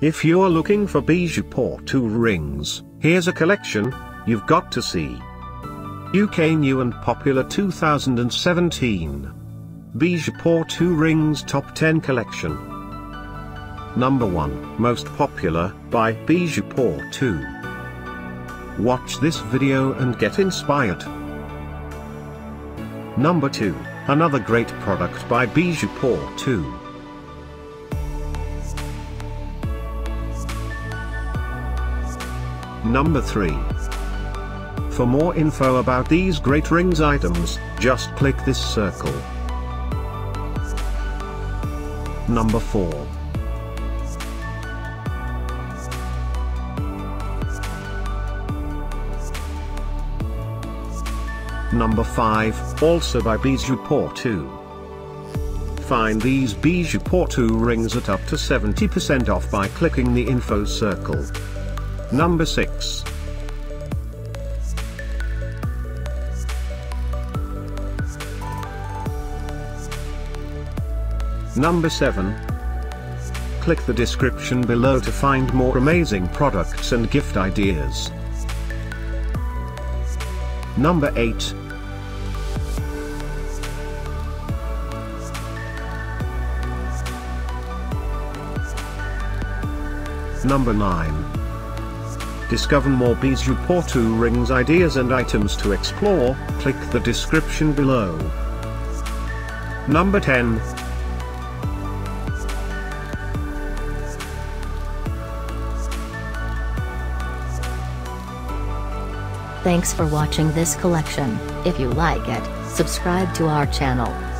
If you're looking for Bijoux Pour Tous rings, here's a collection you've got to see. UK new and popular 2017 Bijoux Pour Tous Rings Top 10 Collection Number 1 Most Popular by Bijoux Pour Tous Watch this video and get inspired. Number 2 Another great product by Bijou Porto Number 3. For more info about these great rings items, just click this circle. Number 4. Number 5, also by Bijoux Pour Tous. Find these Bijoux Pour Tous rings at up to 70% off by clicking the info circle. Number 6. Number 7. Click the description below to find more amazing products and gift ideas. Number 8. Number 9. Discover more Bijou Porto rings ideas and items to explore, click the description below. Number 10. Thanks for watching this collection. If you like it, subscribe to our channel.